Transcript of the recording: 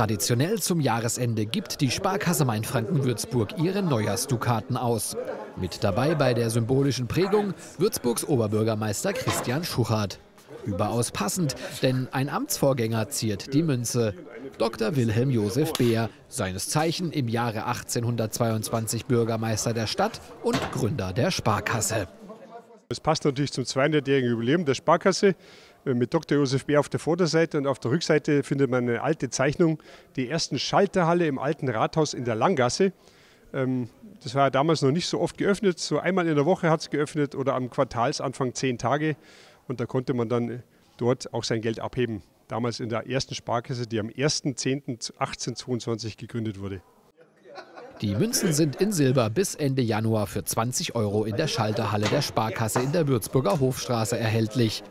Traditionell zum Jahresende gibt die Sparkasse Mainfranken-Würzburg ihre Neujahrsdukaten aus. Mit dabei bei der symbolischen Prägung Würzburgs Oberbürgermeister Christian Schuchert. Überaus passend, denn ein Amtsvorgänger ziert die Münze. Dr. Wilhelm Josef Beer, seines Zeichen im Jahre 1822 Bürgermeister der Stadt und Gründer der Sparkasse. Es passt natürlich zum 200-jährigen Jubiläum der Sparkasse mit Dr. Josef Bär auf der Vorderseite und auf der Rückseite findet man eine alte Zeichnung, die ersten Schalterhalle im alten Rathaus in der Langgasse. Ähm, das war damals noch nicht so oft geöffnet, so einmal in der Woche hat es geöffnet oder am Quartalsanfang zehn Tage und da konnte man dann dort auch sein Geld abheben. Damals in der ersten Sparkasse, die am 1.10.1822 gegründet wurde. Die Münzen sind in Silber bis Ende Januar für 20 Euro in der Schalterhalle der Sparkasse in der Würzburger Hofstraße erhältlich.